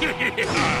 Yeah!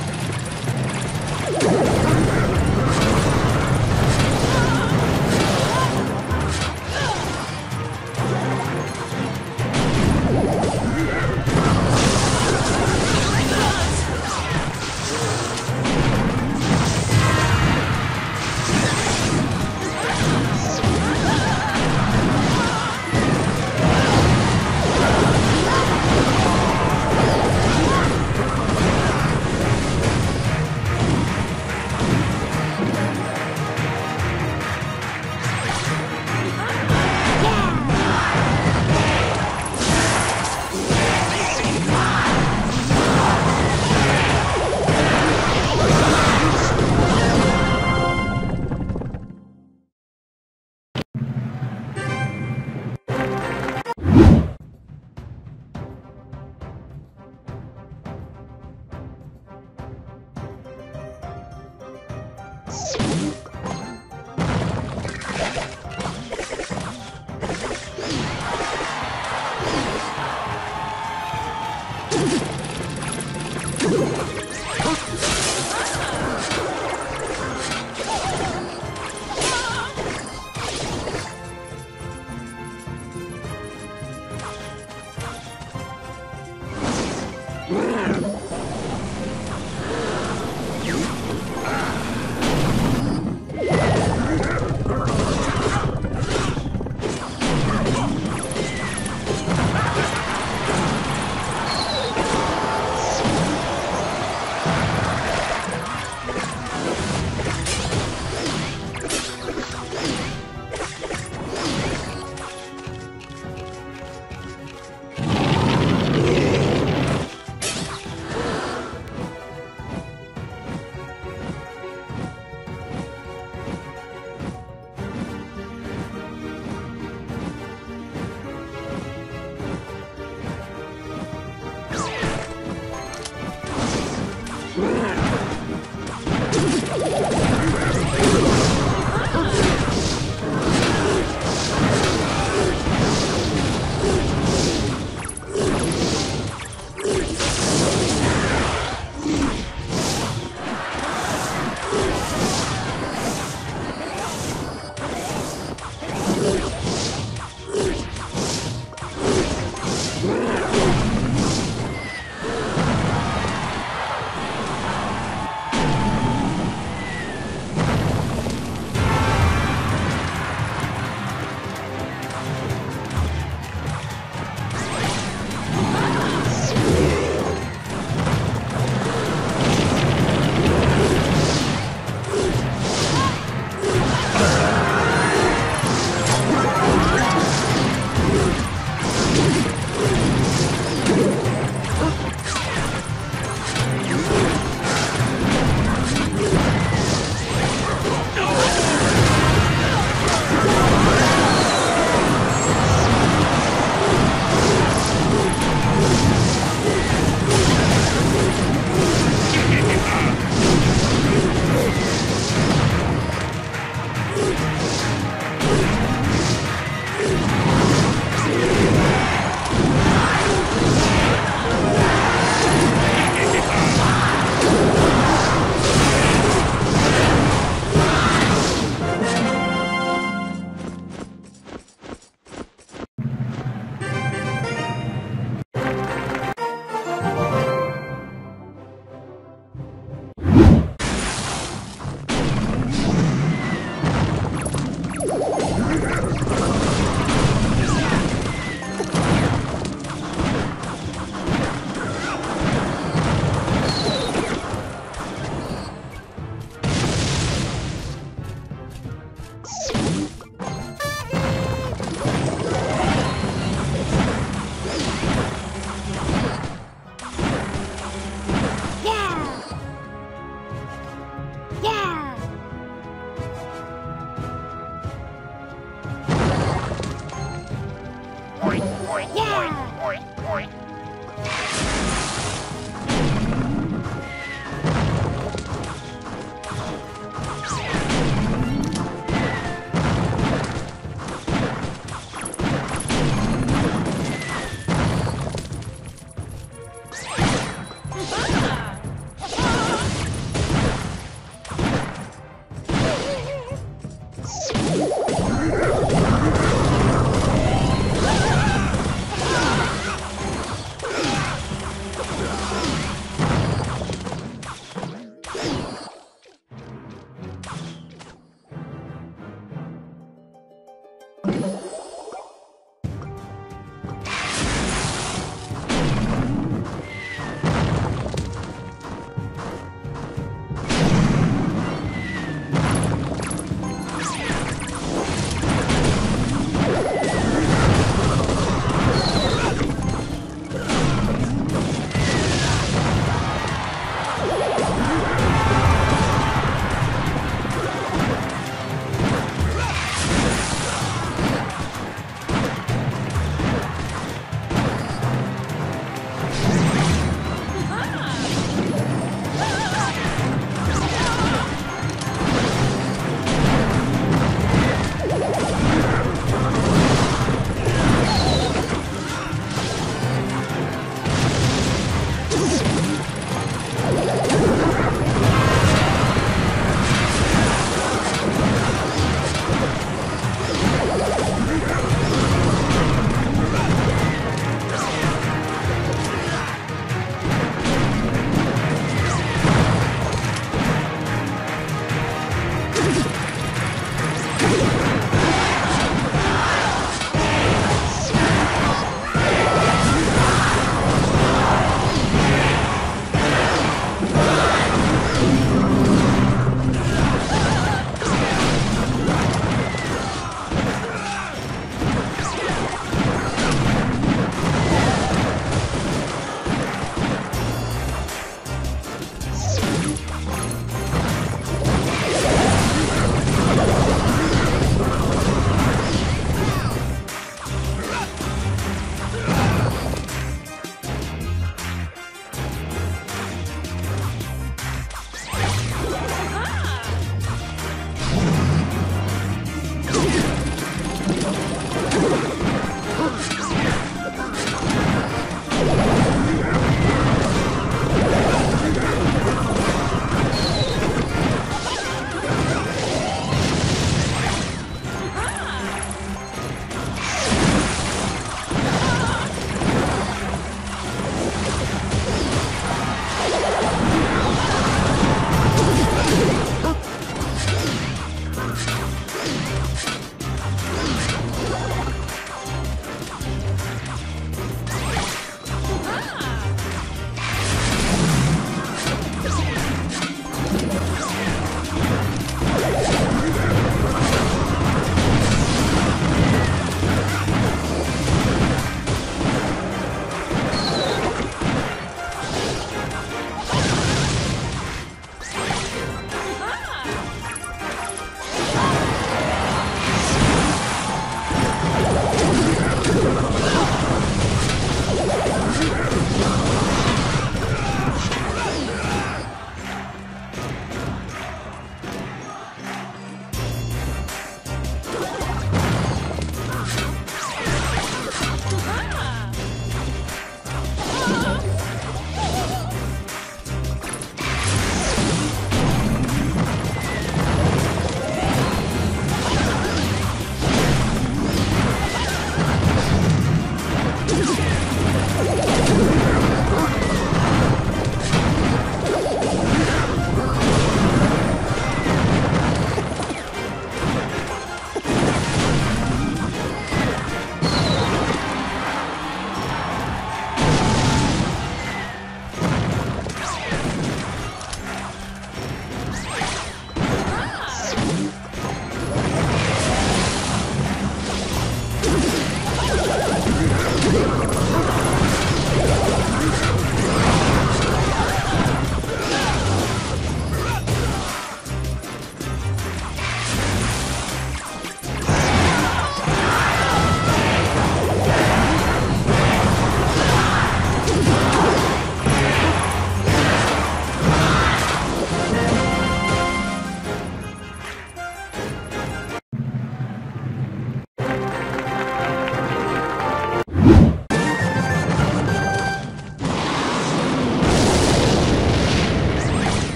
first time.